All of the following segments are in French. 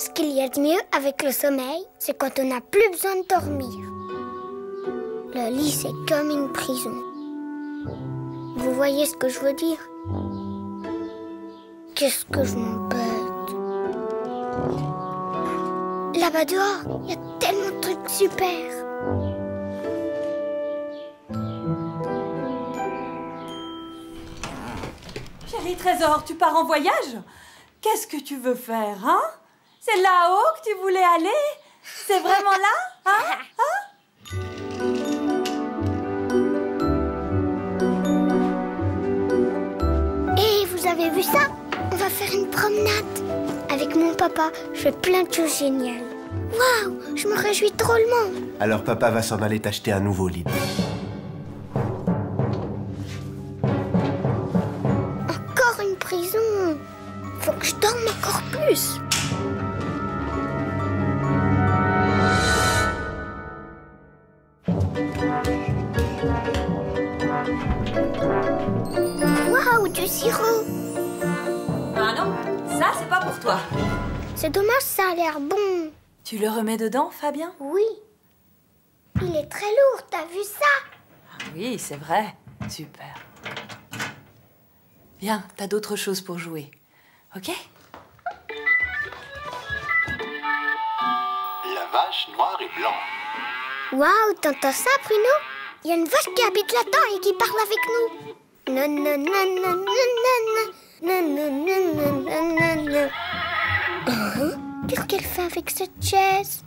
Ce qu'il y a de mieux avec le sommeil, c'est quand on n'a plus besoin de dormir. Le lit, c'est comme une prison. Vous voyez ce que je veux dire? Qu'est-ce que je m'embête Là-bas dehors, il y a tellement de trucs super. Chérie Trésor, tu pars en voyage? Qu'est-ce que tu veux faire, hein? C'est là-haut que tu voulais aller? C'est vraiment là? Hein? Hein? Et vous avez vu ça? On va faire une promenade. Avec mon papa, je fais plein de choses géniales. Waouh Je me réjouis drôlement. Alors papa va s'en aller t'acheter un nouveau lit. Sirop. Ah non, ça c'est pas pour toi. C'est dommage, ça a l'air bon. Tu le remets dedans, Fabien? Oui. Il est très lourd, t'as vu ça? Oui, c'est vrai. Super. Bien, t'as d'autres choses pour jouer. Ok? La vache noire et blanc. Waouh, t'entends ça, Bruno? Il y a une vache qui habite là-dedans et qui parle avec nous. Hein Qu'est-ce qu'elle fait avec cette chaise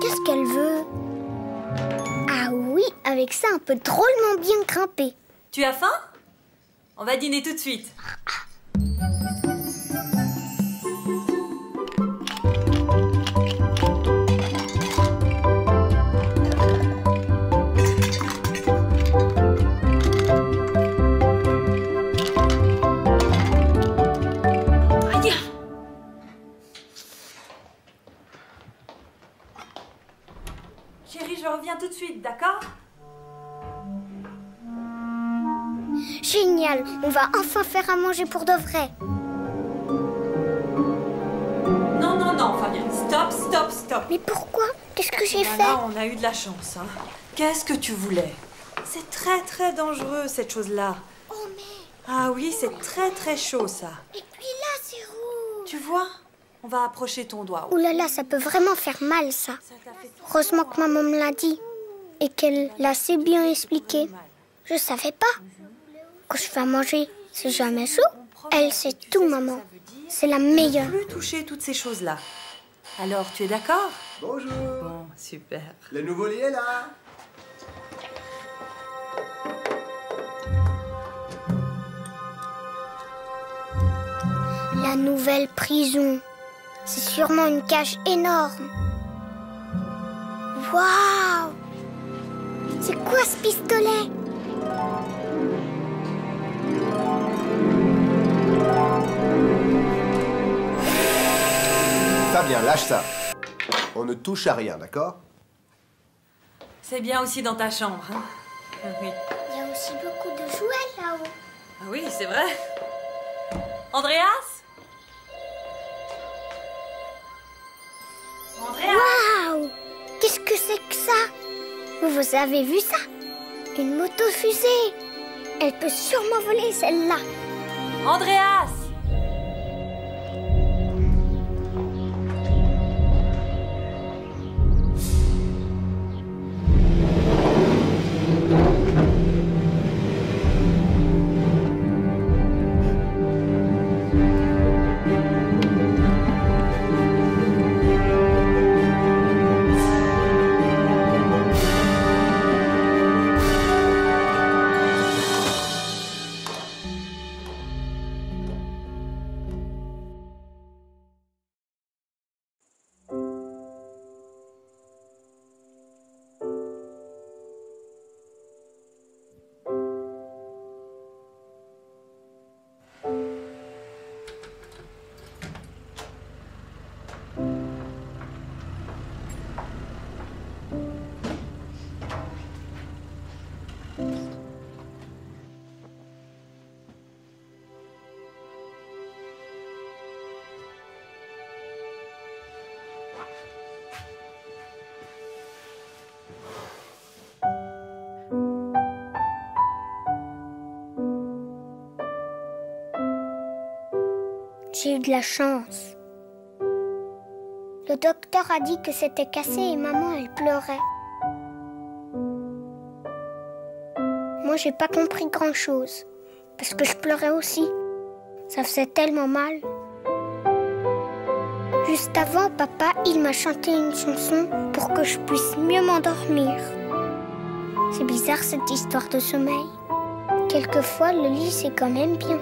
Qu'est-ce qu'elle veut Ah oui, avec ça, un peu drôlement bien grimpé. Tu as faim? On va dîner tout de suite. Ah, Chérie, je reviens tout de suite, d'accord? Génial, on va enfin faire à manger pour de vrai. Non, non, non, Fabien. Stop, stop, stop. Mais pourquoi? Qu'est-ce que j'ai Là, fait? là, on a eu de la chance. Hein. Qu'est-ce que tu voulais? C'est très, très dangereux, cette chose-là. Oh mais... Ah oui, c'est très, très chaud, ça. Et puis là, c'est rouge. Tu vois? On va approcher ton doigt. Ouh là là, ça peut vraiment faire mal, ça. Fait Heureusement que maman me l'a dit. Et qu'elle l'a si bien expliqué. Je savais pas. Quand je fais à manger, c'est jamais chaud. Elle sait tout, maman. C'est la meilleure. Plus toucher toutes ces choses-là. Alors, tu es d'accord? Bonjour. Bon, super. Le nouveau lit est là. La nouvelle prison. C'est sûrement une cage énorme. Waouh C'est quoi ce pistolet? Fabien, lâche ça. On ne touche à rien, d'accord? C'est bien aussi dans ta chambre. hein? Ah oui. Il y a aussi beaucoup de jouets là-haut. Ah oui, c'est vrai. Andreas? Vous avez vu ça? Une moto-fusée Elle peut sûrement voler celle-là. Andreas J'ai eu de la chance? Le docteur a dit que c'était cassé et maman, elle pleurait. Moi, j'ai pas compris grand-chose. Parce que je pleurais aussi. Ça faisait tellement mal. Juste avant, papa, il m'a chanté une chanson pour que je puisse mieux m'endormir. C'est bizarre cette histoire de sommeil. Quelquefois, le lit, c'est quand même bien.